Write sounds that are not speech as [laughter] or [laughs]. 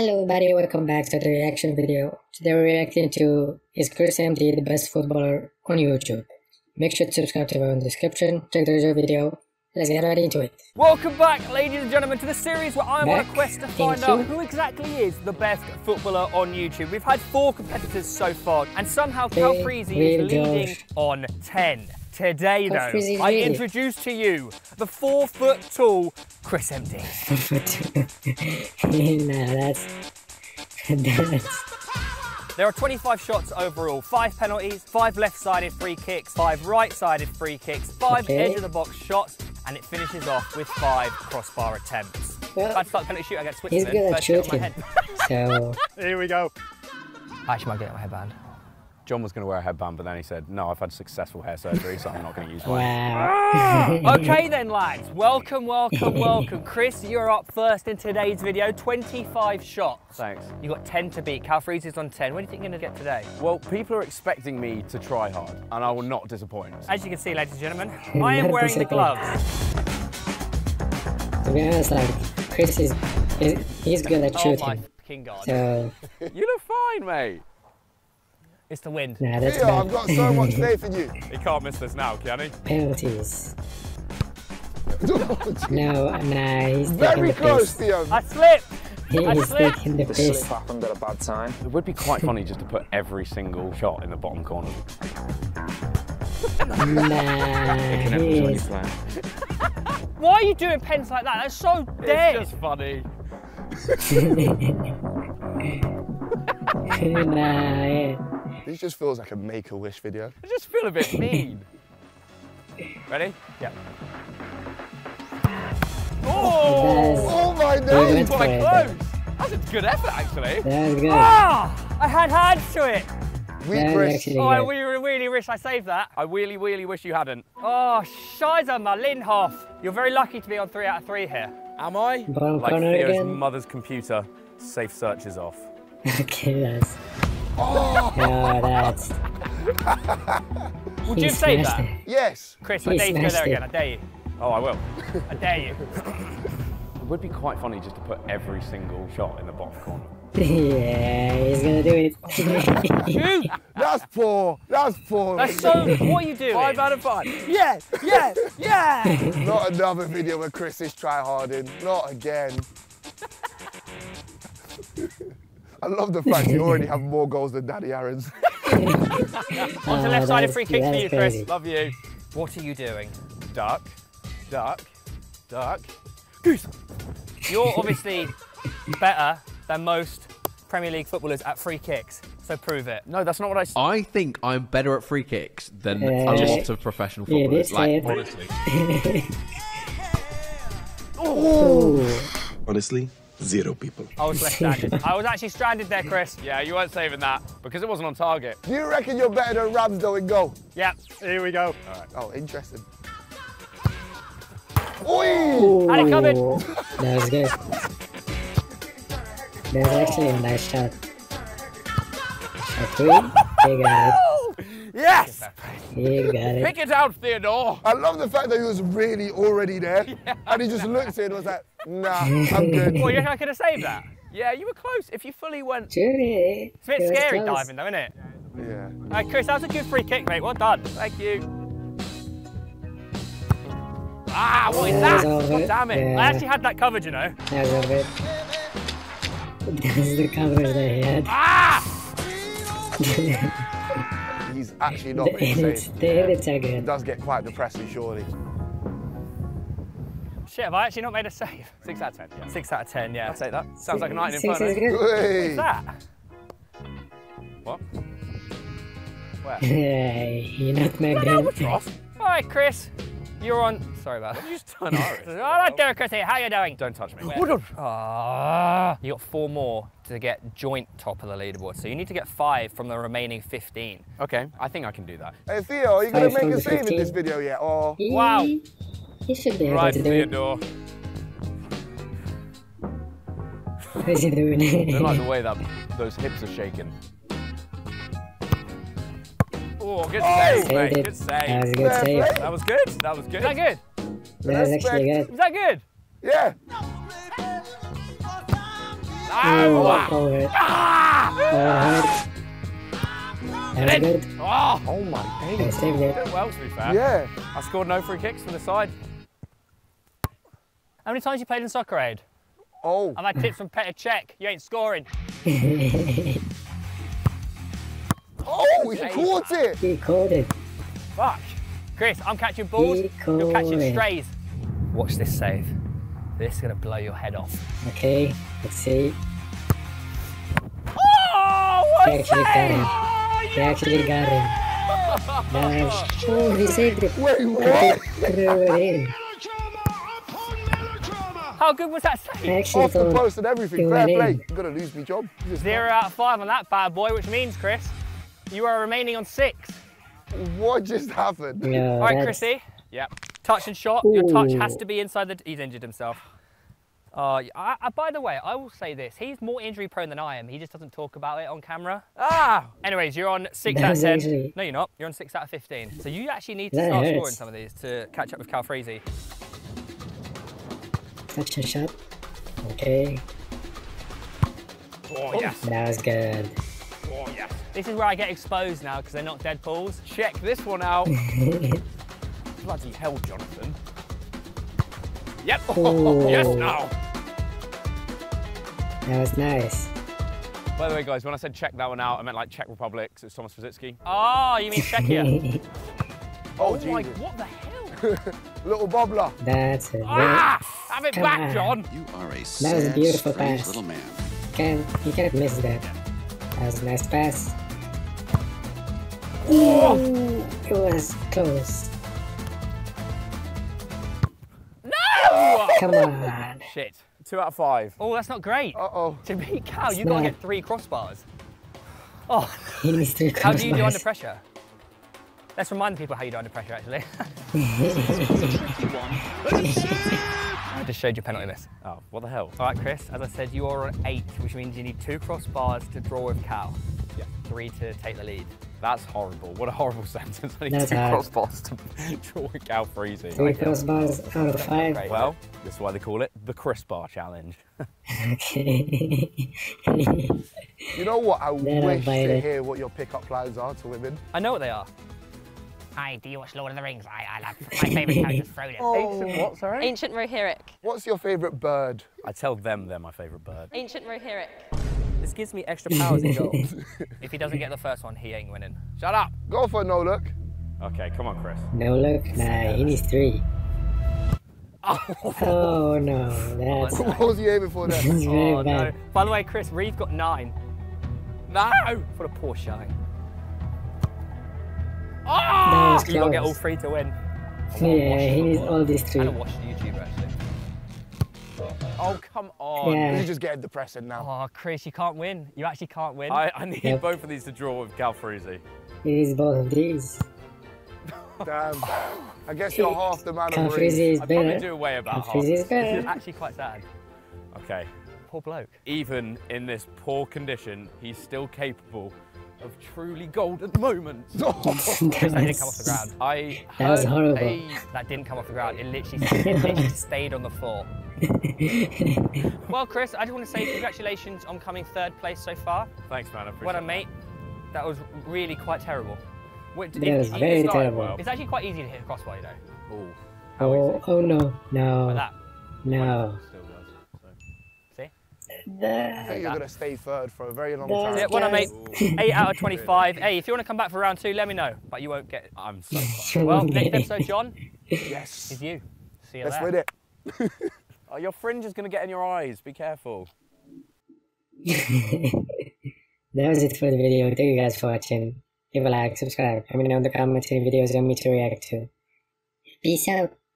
Hello everybody, welcome back to the reaction video. Today we're reacting to Is Chris MD the best footballer on YouTube? Make sure to subscribe to our description, check the original video. Let's get right into it. Welcome back, ladies and gentlemen, to the series where I'm on a quest to find out who exactly is the best footballer on YouTube. We've had four competitors so far, and somehow Cal Freezy is leading on 10. Today, though, I introduce to you the four foot tall Chris MD. [laughs] nah, that's... that's... There are 25 shots overall, five penalties, five left-sided free kicks, five right-sided free kicks, five Okay. edge-of-the-box shots, and it finishes off with five crossbar attempts. Well, I'd start penalty shoot against He's Switzerland. good at first hit on my shooting. [laughs] So, Here we go. I actually might get my headband. John was going to wear a headband, but then he said, no, I've had successful hair surgery, so I'm not going to use one. wow. [laughs] okay then lads, welcome, welcome, welcome. Chris, you're up first in today's video, 25 shots. Thanks. You got 10 to beat, Cal Freeze is on 10. What do you think you're gonna get today? Well, people are expecting me to try hard, and I will not disappoint. As you can see, ladies and gentlemen, I am wearing the gloves. to be honest, like, Chris is... is he's good at Oh my shooting. fucking god. So, [laughs] You look fine, mate. It's the wind. nah, that's Theo, I've got so much [laughs] faith in you. He can't miss this now, can he? Penalties. [laughs] No, nah, he's taking Very the close. Theo. I slipped! I He's slipped! taking the The piss. slip happened at a bad time. It would be quite funny just to put every single shot in the bottom corner. Nah, he is. Why are you doing pens like that? That's so dead. It's just funny. [laughs] nah, yeah. This just feels like a make-a-wish video. I just feel a bit [laughs] mean. Ready? Yeah. Oh! Oh my He days! went Quite close. That's a good effort, actually. That was good. Ah! I had hands to it. Weak That was wrist. actually Oh, I really, really wish I saved that. I really, really wish you hadn't. Oh, Scheiße, my Lindhoff. You're very lucky to be on three out of three here. Am I? Bottom like corner Theo's again. mother's computer. Safe search is off. [laughs] Okay, that's. Oh, that's. Would you have saved that? Yes. Chris, I dare you to go there again. I dare you. Oh, I will. I dare you. It would be quite funny just to put every single shot in the bottom corner. Yeah, he's gonna do it. Shoot! [laughs] That's poor. That's poor. That's so. What are you doing? Five out of five. Yes, yes, yes. Not another video where Chris is try-harding. Not again. I love the fact you [laughs] already have more goals than Daddy Aaron's. [laughs] On to Oh, left-sided that's- free kicks for you, Chris. Love you. What are you doing? Duck, duck, duck. Goose. You're obviously better than most Premier League footballers at free kicks. So prove it. No, that's not what I said. I think I'm better at free kicks than Uh, a lot of professional Yeah, footballers. this like, honestly. Ooh. [laughs] Honestly, zero people. I was left stranded. I was actually stranded there, Chris. Yeah, you weren't saving that because it wasn't on target. Do you reckon you're better than Ramsdale in goal? Yeah, here we go. Oh, interesting. Oi! Had it coming. Ooh, That was good. That was actually a nice shot. Shot three. He got Yes! it. Got it. Pick it out, Theodore. I love the fact that he was really already there. [laughs] And he just looked at it and was like, nah, I'm [laughs] good. Well, you reckon I could have saved that? Yeah, you were close. If you fully went. Judy. It's a bit scary diving, though, isn't it? Yeah. All right, Chris, that was a good free kick, mate. Well done. Thank you. Ah, what is That that? was God damn it. Yeah. I actually had that covered, you know. That was a bit. That's the coverage that he had. Ah! [laughs] He's actually not the been edits, the edits are It does get quite depressing, surely. Shit, have I actually not made a save? Six out of ten. Yeah. Six out of ten, yeah. I'll take that. Sounds like a night in Six is Inferno. good. Hey. What's that? What? Yeah, he nutmegged him. Albatross? All right, Chris, you're on. Sorry about that. You just [laughs] turn Irish. All right, there, Chris. Here. How you doing? Don't touch me. Ah, you got four more to get joint top of the leaderboard. So you need to get five from the remaining 15. Okay, I think I can do that. Hey, Theo, are you going to make a the save in this video yet? Or He- Wow. He should be able Right, to do it. Theodore. What is he doing? I don't like the way that those hips are shaking. Oh, good save, Saved mate. it. Good That was a save. good save. That was good. That was good. Is that good? That was actually good. Is that good? Yeah. Oh, over. Alright. That was good. Oh, Oh my I days. saved it. well to be fair. Yeah. I scored no free kicks from the side. How many times you played in Soccer Aid? Oh. I've had tips from Petr Cech. You ain't scoring. [laughs] Oh, he caught it. he called it. Fuck. Chris, I'm catching balls. You're catching strays. Watch this save. This is gonna blow your head off. Okay, let's see. Oh, He actually got him. Oh, he actually got him. Nice. Oh, he saved it. Wait, what? Threw it in. How good was that save? actually Off the post and everything. Fair play. in. You're gonna lose me job. Just- Zero out of five on that bad boy, which means, Chris, you are remaining on six. What just happened? No, All right, that's- Chrissy. Yep. Touch and shot. Your touch has to be inside the. He's injured himself. Uh, I, I, by the way, I will say this: he's more injury prone than I am. He just doesn't talk about it on camera. Ah! Anyways, you're on six That out of ten. actually- No, you're not. You're on six out of fifteen. So you actually need to That start hurts. scoring some of these to catch up with Cal Freezy. Touch and shot. Okay, Oh, yes. that was good. Oh, yes. This is where I get exposed now because they're not dead pools. Check this one out. [laughs] Bloody hell, Jonathan. Yep. [laughs] Ooh. yes, now. That was nice. By the way, guys, when I said check that one out, I meant like Czech Republic. 'cause it's Thomas Rosicky. Oh, you mean Czechia? [laughs] Oh, oh my, what the hell? [laughs] Little bobbler. That's it. Ah! Have it Come back, on. John. You are a That was a beautiful pass. little man. Can you can't miss that. That was a nice pass. Ooh, it was close. Come on. [laughs] Shit. Two out of five. Oh, that's not great. Uh-oh. To beat Cal, you've gotta get three crossbars. Oh, He needs three how do you do under pressure? Let's remind people how you do under pressure, actually. [laughs] I just showed you penalty miss. Oh, what the hell? All right, Chris, as I said, you are on eight, which means you need two crossbars to draw with Cal. Yeah. Three to take the lead. That's horrible. What a horrible [laughs] sentence. I need That's two hard. crossbars to [laughs] draw a Cal Freezy. Three crossbars out of five. Great. Well, this is why they call it the Chris Bar Challenge. [laughs] Okay. You know what? I Then wish bite to hear what your pickup lines are to women. I know what they are. Hi, do you watch Lord of the Rings? I, I love my favourite character is Frodo. Oh. Ancient what, sorry? Ancient Rohirric. What's your favourite bird? I tell them they're my favourite bird. Ancient Rohirric. This gives me extra powers in goal. [laughs] if he doesn't get the first one, he ain't winning. Shut up! Go for no look. Okay, come on, Chris. no look. Nah, he needs three. Oh, oh no, that's [laughs] What was he aiming for there? that's very Oh no. By the way, Chris, Reeve got nine. No! What a poor showing. Oh! That was You gotta get all three to win. Yeah, he needs all these I three. don't watch YouTube actually. Oh, come on. Yeah. You're just getting depressing now. Oh, Chris, you can't win. You actually can't win. I, I need Yep. both of these to draw with Cal Freezy. He both of these. Damn. I guess you're half the man Cal of Freezy Reeve. is I'd probably better. do away about Cal half. Freezy is It's better. actually quite sad. Okay. Poor bloke. Even in this poor condition, he's still capable of truly golden moments. [laughs] [laughs] That didn't come off the ground. I That was horrible. a- That didn't come off the ground. It literally, it literally stayed on the floor. [laughs] well, Chris, I just want to say congratulations on coming third place so far. Thanks, man. I appreciate Well it. mate. That was really quite terrible. What- That was it- very started terrible. well. It's actually quite easy to hit a crossbar, you know. Ooh, Oh, oh no, Like no, that. no. still See? I think you're going to stay third for a very long Yeah. time. Yeah, well done, mate. 8 out of [laughs] 25. Hey, if you want to come back for round two, let me know. But you won't get it. I'm so [laughs] sorry. Well, next episode, John, Yes. is you. See you Let's there. win it. Oh, your fringe is going to get in your eyes. Be careful. [laughs] that was it for the video. Thank you guys for watching. Give a like, subscribe, let me know in the comments any videos you want me to react to. Peace out.